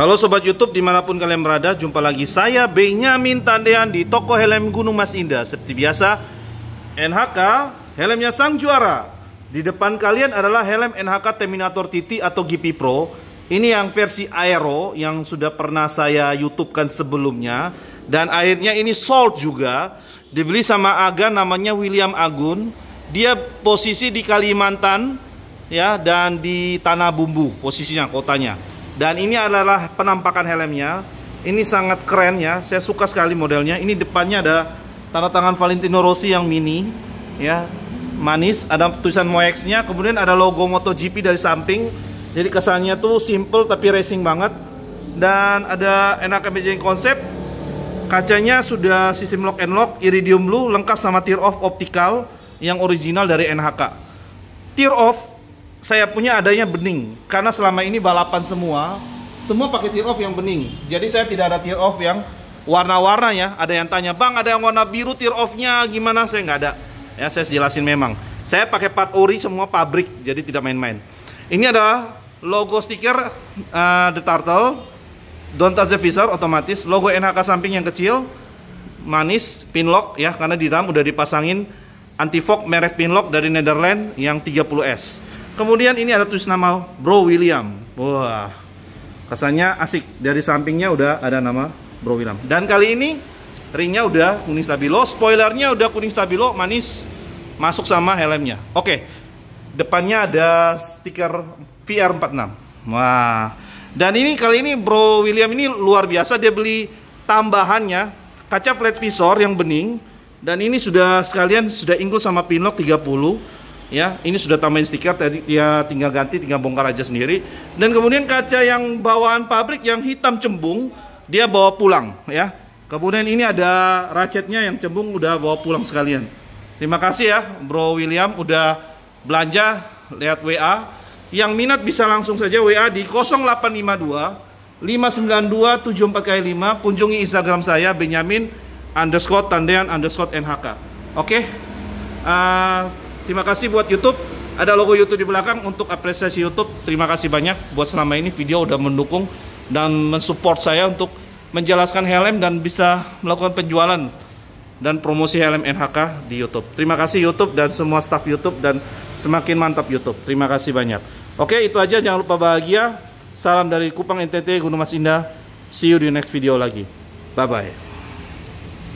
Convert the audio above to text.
Halo Sobat Youtube di mana pun kalian berada Jumpa lagi saya Benyamin Tandean di toko helm Gunung Mas Indah. Seperti biasa NHK helmnya sang juara. Di depan kalian adalah helm NHK Terminator TT atau GP Pro. Ini yang versi Aero yang sudah pernah saya youtubekan sebelumnya. Dan akhirnya ini sold juga. Dibeli sama Aga namanya William Agun. Dia posisi di Kalimantan ya dan di Tanah Bumbu posisinya kotanya dan ini adalah penampakan helmnya. Ini sangat keren ya. Saya suka sekali modelnya. Ini depannya ada tanda tangan Valentino Rossi yang mini ya. Manis, ada tulisan Moex-nya, kemudian ada logo MotoGP dari samping. Jadi kesannya tuh simple tapi racing banget. Dan ada enak amazing konsep. Kacanya sudah sistem lock and lock, iridium blue lengkap sama tear off optical yang original dari NHK. Tear off saya punya adanya bening. Karena selama ini balapan semua semua pakai tear off yang bening. Jadi saya tidak ada tear off yang warna-warna ya. Ada yang tanya bang ada yang warna biru tear offnya? Gimana? Saya nggak ada. Ya saya jelasin memang. Saya pakai part ori semua pabrik jadi tidak main-main. Ini ada logo stiker uh, the turtle. Don't touch the visor otomatis. Logo NHK samping yang kecil manis pinlock ya karena di dalam udah dipasangin anti fog merek pinlock dari Netherlands yang 30S Kemudian ini ada tulis nama Bro William. Wah, rasanya asik. Dari sampingnya udah ada nama Bro William. Dan kali ini ringnya udah kuning stabilo, spoilernya udah kuning stabilo, manis, masuk sama helmnya. Oke, depannya ada stiker VR46. Wah, dan ini kali ini Bro William ini luar biasa. Dia beli tambahannya kaca flat visor yang bening. Dan ini sudah sekalian sudah include sama pinlock 30 ya ini sudah tambahin stiker tadi dia tinggal ganti tinggal bongkar aja sendiri. Dan kemudian kaca yang bawaan pabrik yang hitam cembung dia bawa pulang ya. Kemudian ini ada ratchetnya yang cembung udah bawa pulang sekalian. Terima kasih ya bro William udah belanja lihat WA yang minat bisa langsung saja WA di 0852 592 74 kali 5 kunjungi Instagram saya Benyamin underscore tandean underscore NHK oke? Okay? uh, Terima kasih buat YouTube. Ada logo YouTube di belakang untuk apresiasi YouTube. Terima kasih banyak buat selama ini video udah mendukung dan mensupport saya untuk menjelaskan helm dan bisa melakukan penjualan dan promosi helm NHK di YouTube. Terima kasih YouTube dan semua staff YouTube dan semakin mantap YouTube. Terima kasih banyak. Oke, itu aja. Jangan lupa bahagia. Salam dari Kupang NTT Gunung Mas Indah. See you di next video lagi. Bye bye.